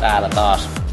täällä taas.